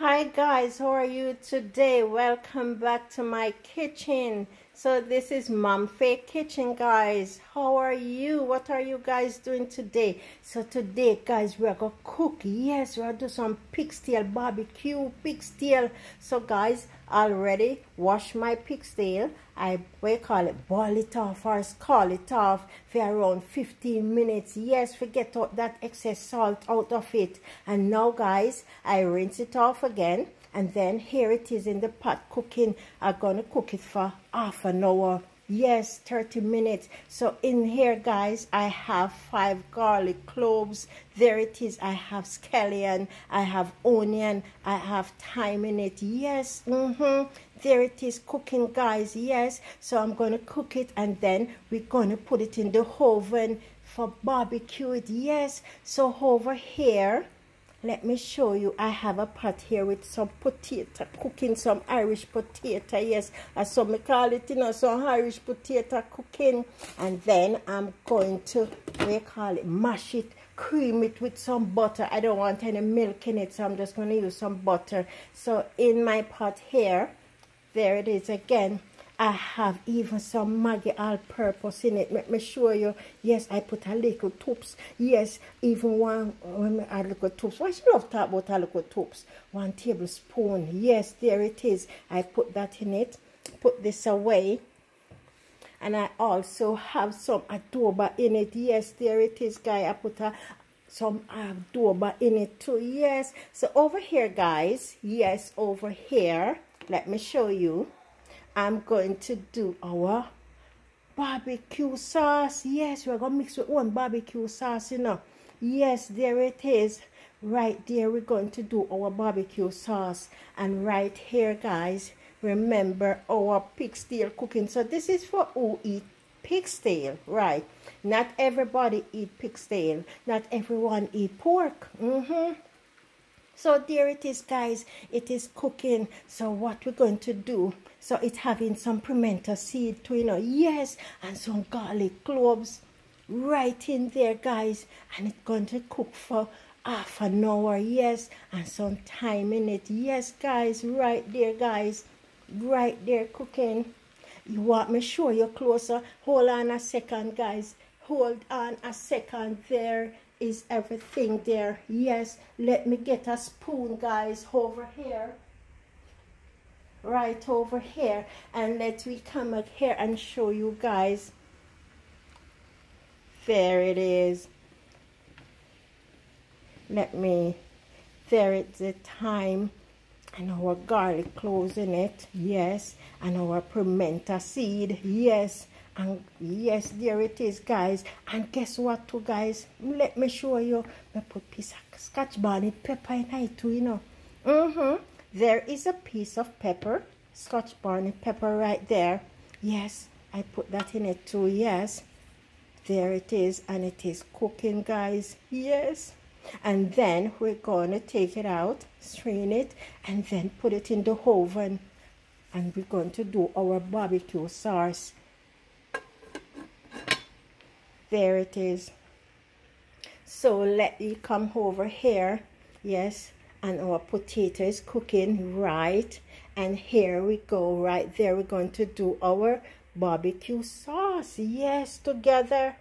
Hi guys, how are you today? Welcome back to my kitchen. So this is Momfay Kitchen guys. How are you? What are you guys doing today? So today guys we're gonna cook. Yes, we're gonna do some pig's tail barbecue pig's tail. So guys, already wash my pig's tail. I we call it boil it off or scald it off for around 15 minutes. Yes, forget all that excess salt out of it. And now guys, I rinse it off again and then here it is in the pot cooking i'm gonna cook it for half an hour yes 30 minutes. So in here guys i have five garlic cloves. There it is. I have scallion. I have onion. I have thyme in it. Yes mm-hmm. There it is cooking guys. Yes. So i'm going to cook it and then we're going to put it in the oven for barbecue. It yes. So over here let me show you. I have a pot here with some potato cooking some irish potato yes. Uh, As some call it you know some irish potato cooking. And then i'm going to we call it mash it cream it with some butter. I don't want any milk in it so i'm just going to use some butter. So in my pot here there it is again I have even some Maggi all-purpose in it. Let me show you. Yes, I put a little toops. Yes, even one, um, when I little toops. Why should I talk about a little toops? One tablespoon. Yes, there it is. I put that in it. Put this away. And I also have some adobo in it. Yes, there it is, guy. I put a, some adobo in it too. Yes. So over here, guys. Yes, over here. Let me show you I'm going to do our barbecue sauce. Yes, we're going to mix with one barbecue sauce, you know. Yes, there it is. Right there, we're going to do our barbecue sauce. And right here, guys, remember our pig's tail cooking. So this is for who eat pig's tail, right? Not everybody eat pig's tail. Not everyone eat pork. Mm-hmm. So there it is, guys. It is cooking. So what we're going to do, so it's having some pimento seed too, you know, yes, and some garlic cloves right in there, guys. And it's going to cook for half an hour, yes, and some thyme in it. Yes, guys, right there, guys. Right there cooking. You want me show you closer? Hold on a second, guys. Hold on a second there is everything there. Yes, let me get a spoon, guys, over here. Right over here. And let me come up here and show you guys. There it is. Let me, there it's the thyme and our garlic cloves in it. Yes. And our pimento seed. Yes and yes there it is guys. And guess what too guys? Let me show you. I put piece of scotch bonnet pepper in it too you know. Mm-hmm. There is a piece of pepper scotch bonnet pepper right there. Yes I put that in it too. Yes. There it is and it is cooking guys. Yes. And then we're going to take it out strain it and then put it in the oven. And we're going to do our barbecue sauce there it is. So let me come over here. Yes. And our potato is cooking right. And here we go. Right there we're going to do our barbecue sauce. Yes together